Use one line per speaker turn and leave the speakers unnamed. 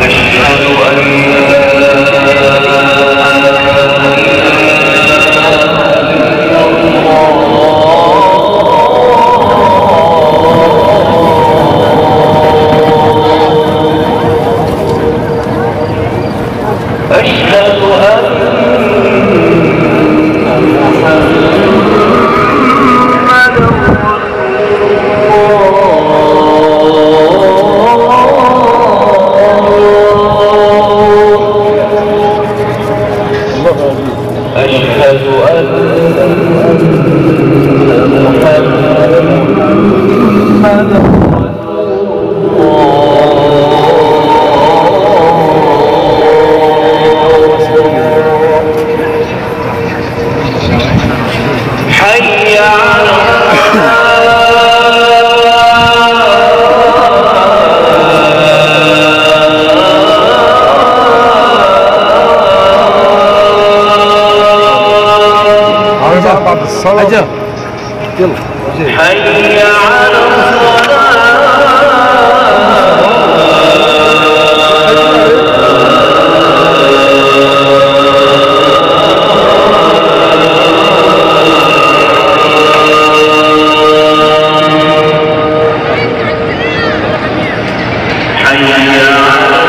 واشهد أن لا أشهد أن محمد الصلاة أجل يلا. حي على الصلاة. حي